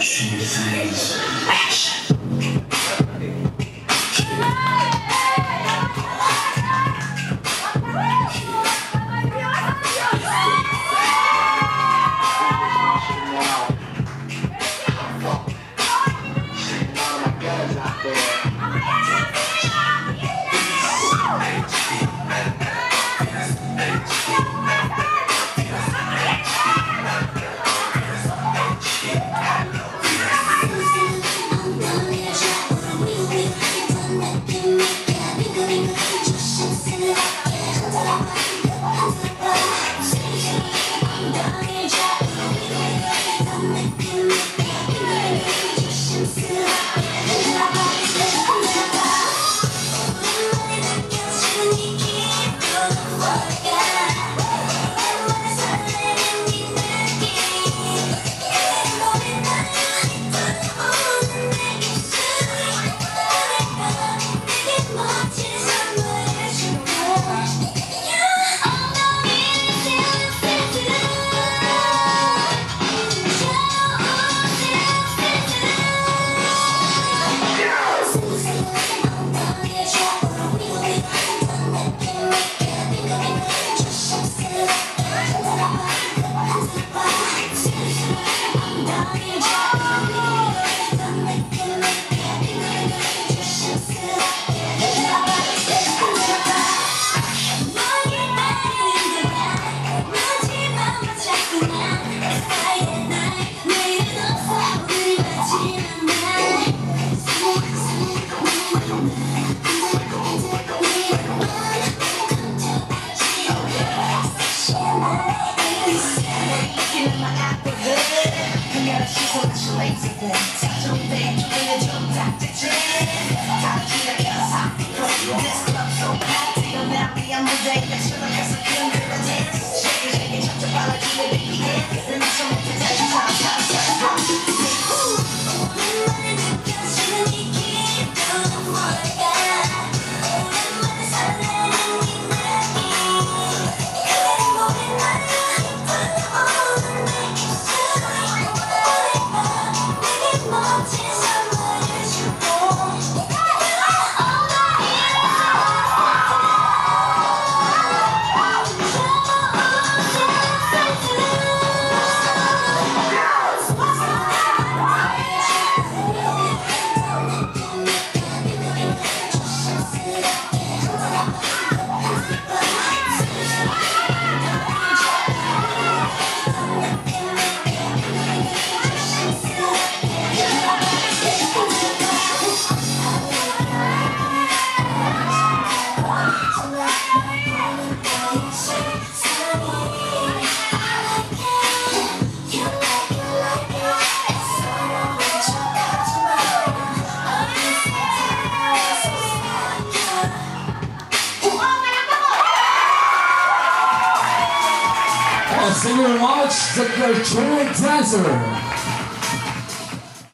True Things Action. Right. 내 정답 대체 다른 길을 계속 믿고 Singer and Watch, the Gertrude Dancer.